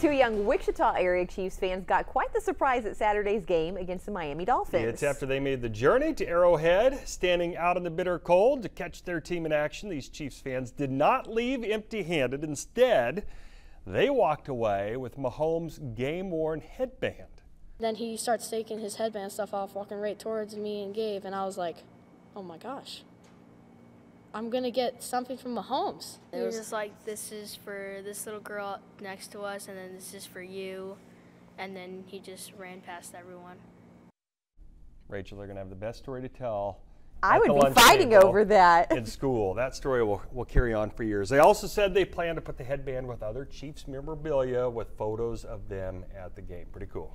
Two young Wichita area Chiefs fans got quite the surprise at Saturday's game against the Miami Dolphins. It's after they made the journey to Arrowhead, standing out in the bitter cold to catch their team in action. These Chiefs fans did not leave empty handed. Instead, they walked away with Mahomes' game worn headband. Then he starts taking his headband stuff off, walking right towards me and Gabe, and I was like, oh my gosh. I'm gonna get something from Mahomes. It was just like, this is for this little girl next to us, and then this is for you. And then he just ran past everyone. Rachel, they're going to have the best story to tell. I would be fighting over that. in school. That story will, will carry on for years. They also said they plan to put the headband with other Chiefs memorabilia with photos of them at the game. Pretty cool.